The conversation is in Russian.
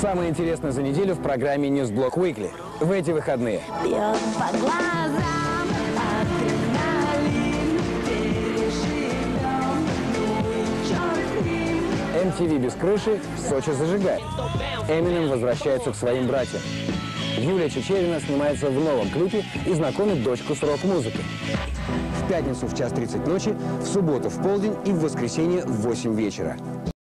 Самое интересное за неделю в программе Newsblock Weekly. В эти выходные. Бьет по глазам адреналин Переживем, ну MTV без крыши в Сочи зажигает. Эминем возвращается к своим братьям. Юлия Чечерина снимается в новом клипе и знакомит дочку с рок-музыкой. В пятницу в час 30 ночи, в субботу в полдень и в воскресенье в 8 вечера.